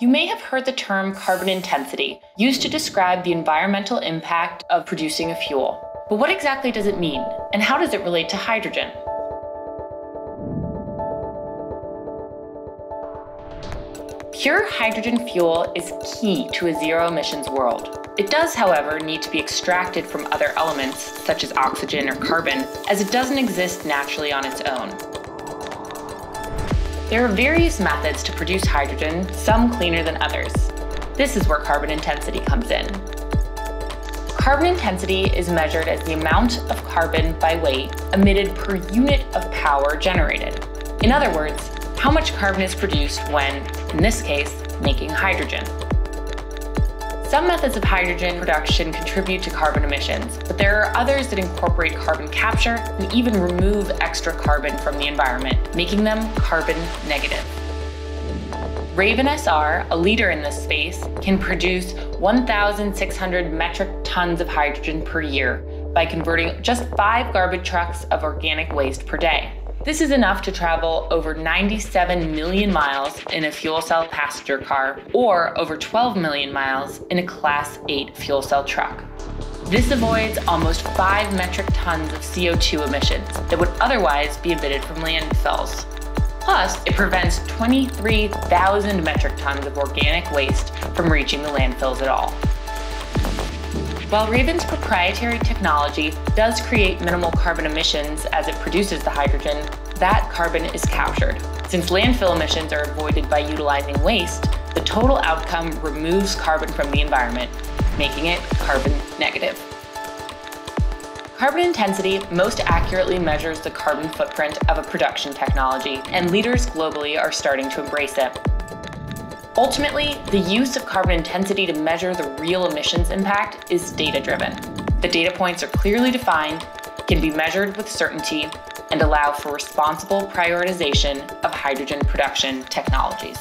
You may have heard the term carbon intensity used to describe the environmental impact of producing a fuel. But what exactly does it mean, and how does it relate to hydrogen? Pure hydrogen fuel is key to a zero emissions world. It does, however, need to be extracted from other elements, such as oxygen or carbon, as it doesn't exist naturally on its own. There are various methods to produce hydrogen, some cleaner than others. This is where carbon intensity comes in. Carbon intensity is measured as the amount of carbon by weight emitted per unit of power generated. In other words, how much carbon is produced when, in this case, making hydrogen. Some methods of hydrogen production contribute to carbon emissions, but there are others that incorporate carbon capture and even remove extra carbon from the environment, making them carbon negative. Raven SR, a leader in this space, can produce 1,600 metric tons of hydrogen per year by converting just five garbage trucks of organic waste per day. This is enough to travel over 97 million miles in a fuel cell passenger car or over 12 million miles in a Class 8 fuel cell truck. This avoids almost 5 metric tons of CO2 emissions that would otherwise be emitted from landfills. Plus, it prevents 23,000 metric tons of organic waste from reaching the landfills at all. While Raven's proprietary technology does create minimal carbon emissions as it produces the hydrogen, that carbon is captured. Since landfill emissions are avoided by utilizing waste, the total outcome removes carbon from the environment, making it carbon negative. Carbon intensity most accurately measures the carbon footprint of a production technology, and leaders globally are starting to embrace it. Ultimately, the use of carbon intensity to measure the real emissions impact is data driven. The data points are clearly defined, can be measured with certainty, and allow for responsible prioritization of hydrogen production technologies.